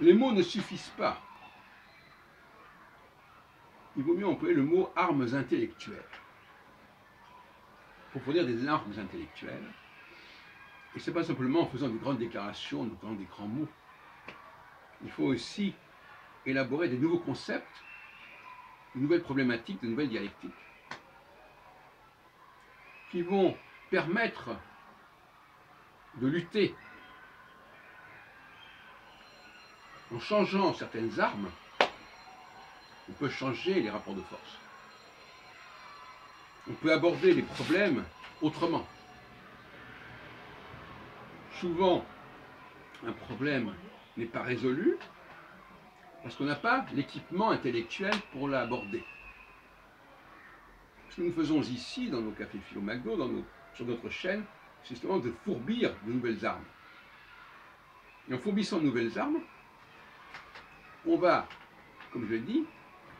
Les mots ne suffisent pas. Il vaut mieux employer le mot armes intellectuelles. Pour fournir des armes intellectuelles. Et ce n'est pas simplement en faisant des grandes déclarations, en faisant des grands mots. Il faut aussi élaborer des nouveaux concepts, de nouvelles problématiques, de nouvelles dialectiques, qui vont permettre de lutter en changeant certaines armes, on peut changer les rapports de force. On peut aborder les problèmes autrement. Souvent, un problème n'est pas résolu parce qu'on n'a pas l'équipement intellectuel pour l'aborder. Ce que nous faisons ici, dans nos cafés Philo sur notre chaîne, c'est justement de fourbir de nouvelles armes. Et en fourbissant de nouvelles armes, on va, comme je l'ai dit,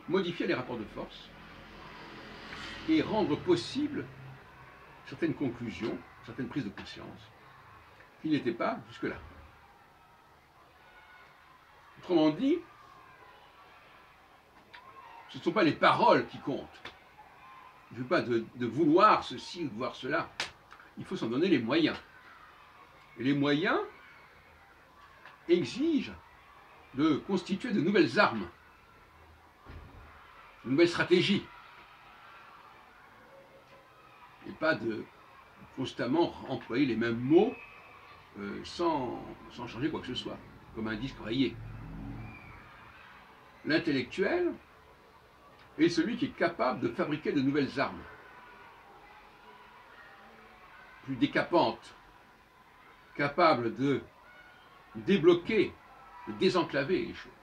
modifier les rapports de force et rendre possible certaines conclusions, certaines prises de conscience qui n'étaient pas jusque-là. Autrement dit, ce ne sont pas les paroles qui comptent. Il ne veut pas de, de, vouloir ceci ou de voir cela. Il faut s'en donner les moyens. Et les moyens exigent de constituer de nouvelles armes, de nouvelles stratégies. Et pas de constamment employer les mêmes mots euh, sans, sans changer quoi que ce soit, comme un disque rayé. L'intellectuel est celui qui est capable de fabriquer de nouvelles armes, plus décapantes, capable de débloquer de désenclaver les choses.